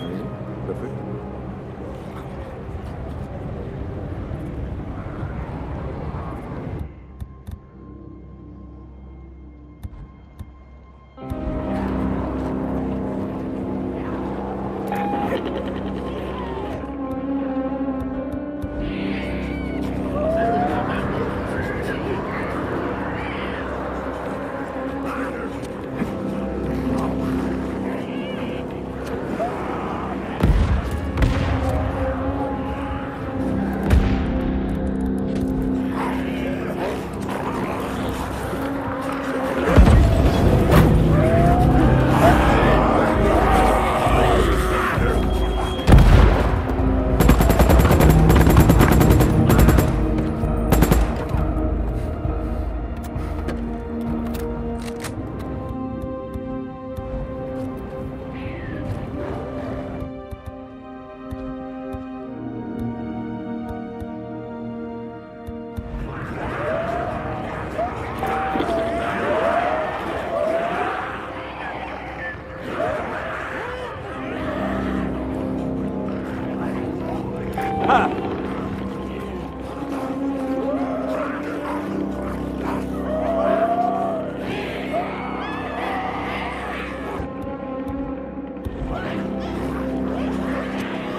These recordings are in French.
Oui.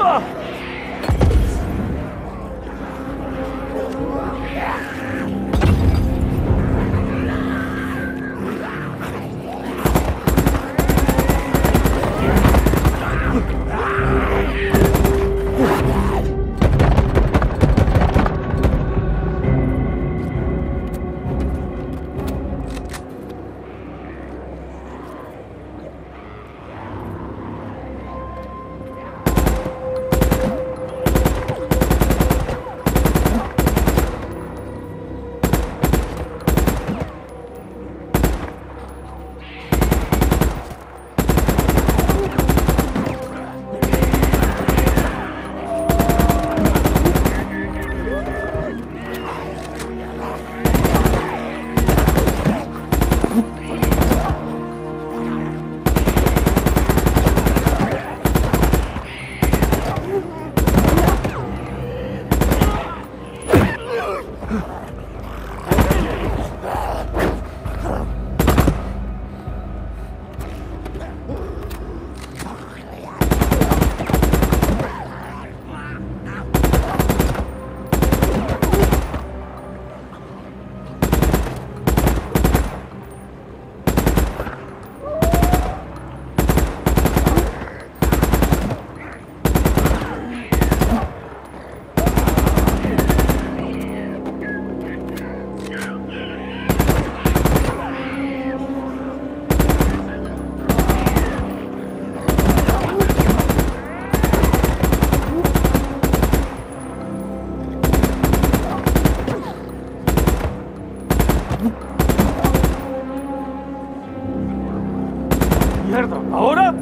报。¿Ahora?